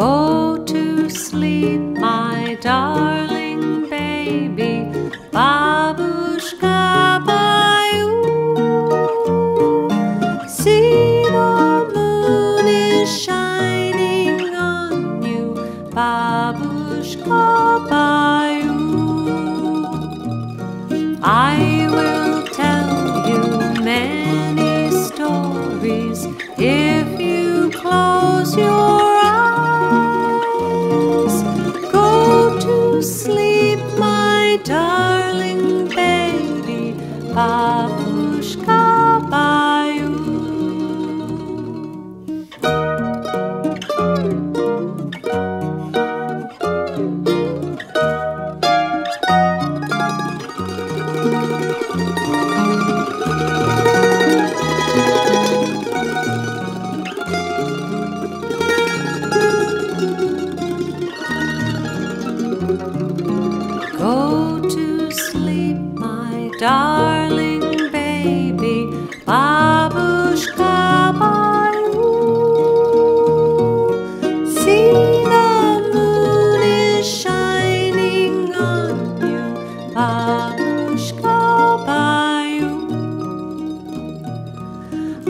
Go to sleep, my darling baby, babushka baio. See the moon is shining on you, babushka baio. Baby, babushka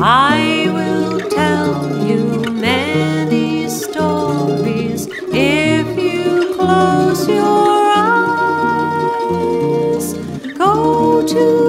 I will tell you many stories if you close your eyes. Go to